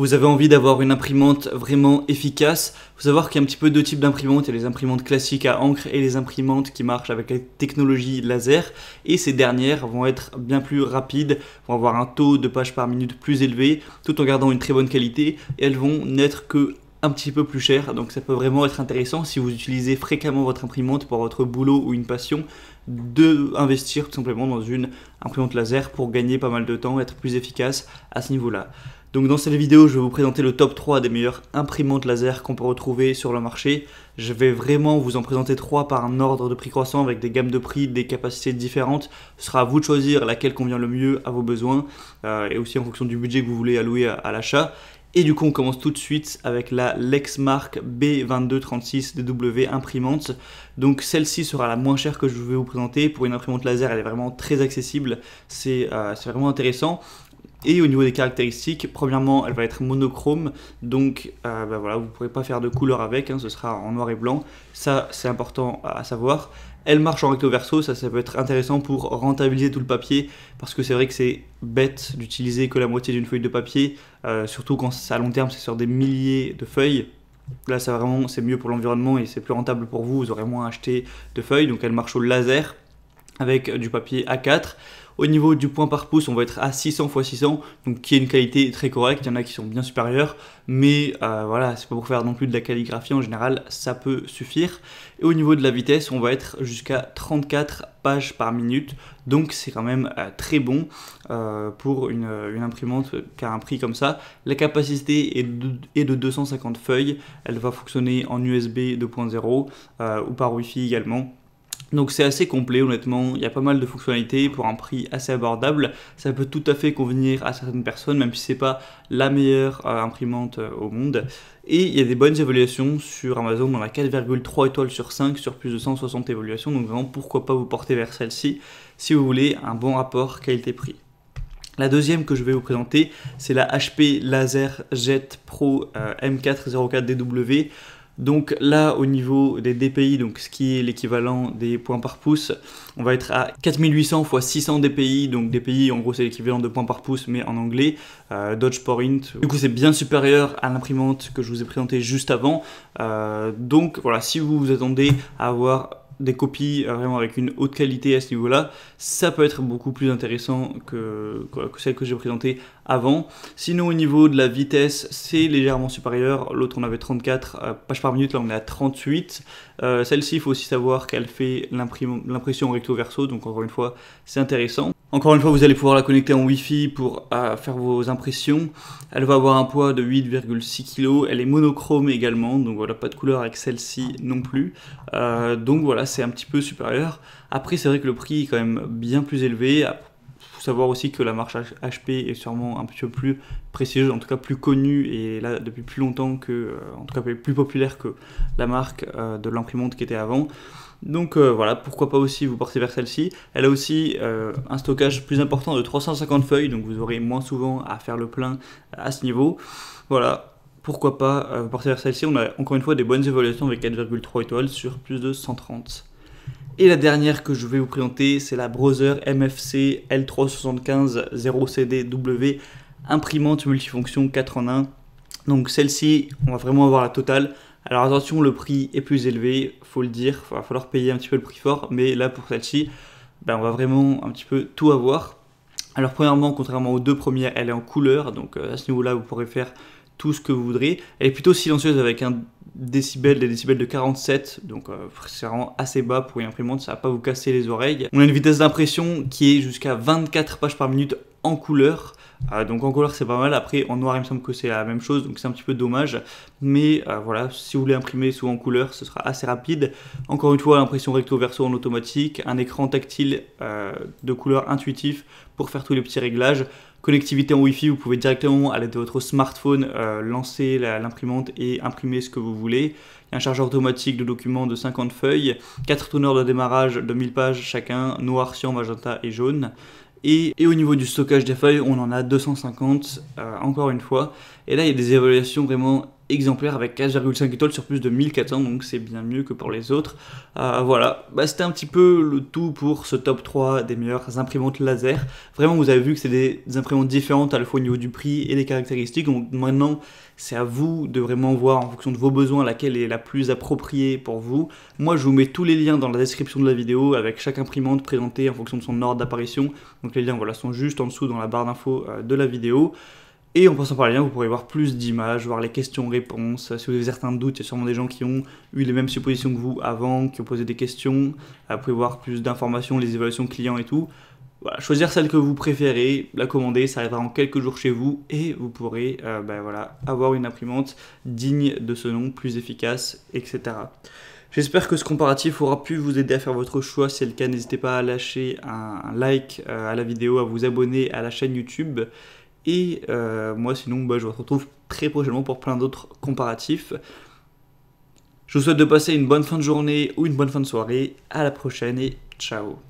vous avez envie d'avoir une imprimante vraiment efficace, il faut savoir qu'il y a un petit peu deux types d'imprimantes. Il y a les imprimantes classiques à encre et les imprimantes qui marchent avec la technologie laser. Et ces dernières vont être bien plus rapides, vont avoir un taux de pages par minute plus élevé, tout en gardant une très bonne qualité. Et elles vont n'être que un petit peu plus cher, donc ça peut vraiment être intéressant si vous utilisez fréquemment votre imprimante pour votre boulot ou une passion, de investir tout simplement dans une imprimante laser pour gagner pas mal de temps, être plus efficace à ce niveau-là. Donc dans cette vidéo, je vais vous présenter le top 3 des meilleures imprimantes laser qu'on peut retrouver sur le marché. Je vais vraiment vous en présenter 3 par un ordre de prix croissant avec des gammes de prix, des capacités différentes. Ce sera à vous de choisir laquelle convient le mieux à vos besoins euh, et aussi en fonction du budget que vous voulez allouer à l'achat. Et du coup, on commence tout de suite avec la Lexmark B2236DW imprimante. Donc celle-ci sera la moins chère que je vais vous présenter. Pour une imprimante laser, elle est vraiment très accessible. C'est euh, vraiment intéressant. Et au niveau des caractéristiques, premièrement, elle va être monochrome, donc euh, bah voilà, vous ne pourrez pas faire de couleur avec, hein, ce sera en noir et blanc. Ça, c'est important à savoir. Elle marche en recto verso, ça, ça peut être intéressant pour rentabiliser tout le papier, parce que c'est vrai que c'est bête d'utiliser que la moitié d'une feuille de papier, euh, surtout quand à long terme c'est sur des milliers de feuilles. Là, ça vraiment, c'est mieux pour l'environnement et c'est plus rentable pour vous, vous aurez moins acheté de feuilles, donc elle marche au laser avec du papier A4. Au niveau du point par pouce, on va être à 600 x 600, donc qui est une qualité très correcte. Il y en a qui sont bien supérieurs, mais euh, voilà, c'est pas pour faire non plus de la calligraphie en général, ça peut suffire. Et au niveau de la vitesse, on va être jusqu'à 34 pages par minute, donc c'est quand même euh, très bon euh, pour une, imprimante qui a un prix comme ça. La capacité est de, est de 250 feuilles, elle va fonctionner en USB 2.0 ou par Wi-Fi également. Donc c'est assez complet honnêtement, il y a pas mal de fonctionnalités pour un prix assez abordable. Ça peut tout à fait convenir à certaines personnes, même si c'est pas la meilleure euh, imprimante euh, au monde. Et il y a des bonnes évaluations sur Amazon, on a 4,3 étoiles sur 5 sur plus de 160 évaluations, donc vraiment pourquoi pas vous porter vers celle-ci si vous voulez un bon rapport qualité-prix. La deuxième que je vais vous présenter, c'est la HP Laser Jet Pro euh, M404DW. Donc là, au niveau des DPI, donc ce qui est l'équivalent des points par pouce, on va être à 4800 x 600 DPI. Donc DPI, en gros, c'est l'équivalent de points par pouce, mais en anglais. Euh, Dodge Point. Du coup, c'est bien supérieur à l'imprimante que je vous ai présenté juste avant. Euh, donc voilà, si vous vous attendez à avoir des copies vraiment avec une haute qualité à ce niveau-là, ça peut être beaucoup plus intéressant que, celle que j'ai présentée avant. Sinon au niveau de la vitesse, c'est légèrement supérieur. L'autre on avait 34 euh, pages par minute, là on est à 38. Euh, celle-ci, il faut aussi savoir qu'elle fait l'impression recto verso, donc encore une fois, c'est intéressant. Encore une fois, vous allez pouvoir la connecter en Wi-Fi pour euh, faire vos impressions. Elle va avoir un poids de 8,6 kg. Elle est monochrome également, donc voilà, pas de couleur avec celle-ci non plus. Euh, donc voilà, c'est un petit peu supérieur. Après, c'est vrai que le prix est quand même bien plus élevé. Faut savoir aussi que la marque HP est sûrement un petit peu plus précieuse, en tout cas plus connue et là depuis plus longtemps que, euh, en tout cas plus populaire que la marque de l'imprimante qui était avant. Donc euh, voilà, pourquoi pas aussi vous porter vers celle-ci. Elle a aussi euh, un stockage plus important de 350 feuilles, donc vous aurez moins souvent à faire le plein à ce niveau. Voilà, pourquoi pas euh, vous porter vers celle-ci. On a encore une fois des bonnes évaluations avec 4,3 étoiles sur plus de 130. Et la dernière que je vais vous présenter, c'est la Browser MFC L375 0CDW, imprimante multifonction 4 en 1. Donc celle-ci, on va vraiment avoir la totale. Alors attention, le prix est plus élevé, faut le dire, il va falloir payer un petit peu le prix fort, mais là pour celle-ci, ben, on va vraiment un petit peu tout avoir. Alors premièrement, contrairement aux deux premières, elle est en couleur, donc euh, à ce niveau-là, vous pourrez faire tout ce que vous voudrez. Elle est plutôt silencieuse avec un décibel, des décibels de 47, donc euh, c'est vraiment assez bas pour une imprimante, ça va pas vous casser les oreilles. On a une vitesse d'impression qui est jusqu'à 24 pages par minute en couleur, euh, donc en couleur c'est pas mal, après en noir il me semble que c'est la même chose, donc c'est un petit peu dommage. Mais euh, voilà, si vous voulez imprimer souvent en couleur, ce sera assez rapide. Encore une fois, l'impression recto verso en automatique, un écran tactile euh, de couleur intuitif pour faire tous les petits réglages. Connectivité en Wi-Fi, vous pouvez directement à l'aide de votre smartphone lancer l'imprimante et imprimer ce que vous voulez. Un chargeur automatique de documents de 50 feuilles, 4 tourneurs de démarrage de 1000 pages chacun, noir, cyan, magenta et jaune. Et, au niveau du stockage des feuilles, on en a 250, euh, encore une fois. Et là, il y a des évaluations vraiment exemplaire avec 4,5 étoiles sur plus de 1400, donc c'est bien mieux que pour les autres. Euh, voilà, bah, c'était un petit peu le tout pour ce top 3 des meilleures imprimantes laser. Vraiment, vous avez vu que c'est des imprimantes différentes à la fois au niveau du prix et des caractéristiques, donc maintenant c'est à vous de vraiment voir en fonction de vos besoins laquelle est la plus appropriée pour vous. Moi, je vous mets tous les liens dans la description de la vidéo avec chaque imprimante présentée en fonction de son ordre d'apparition. Donc les liens voilà, sont juste en dessous dans la barre d'infos euh, de la vidéo. Et en passant par les liens, vous pourrez voir plus d'images, voir les questions-réponses. Si vous avez certains doutes, il y a sûrement des gens qui ont eu les mêmes suppositions que vous avant, qui ont posé des questions. Vous pouvez voir plus d'informations, les évaluations clients et tout. Voilà, choisir celle que vous préférez, la commander, ça arrivera en quelques jours chez vous et vous pourrez euh, ben voilà, avoir une imprimante digne de ce nom, plus efficace, etc. J'espère que ce comparatif aura pu vous aider à faire votre choix. Si c'est le cas, n'hésitez pas à lâcher un, like euh, à la vidéo, à vous abonner à la chaîne YouTube. Et euh, moi, sinon, bah, je vous retrouve très prochainement pour plein d'autres comparatifs. Je vous souhaite de passer une bonne fin de journée ou une bonne fin de soirée. À la prochaine et ciao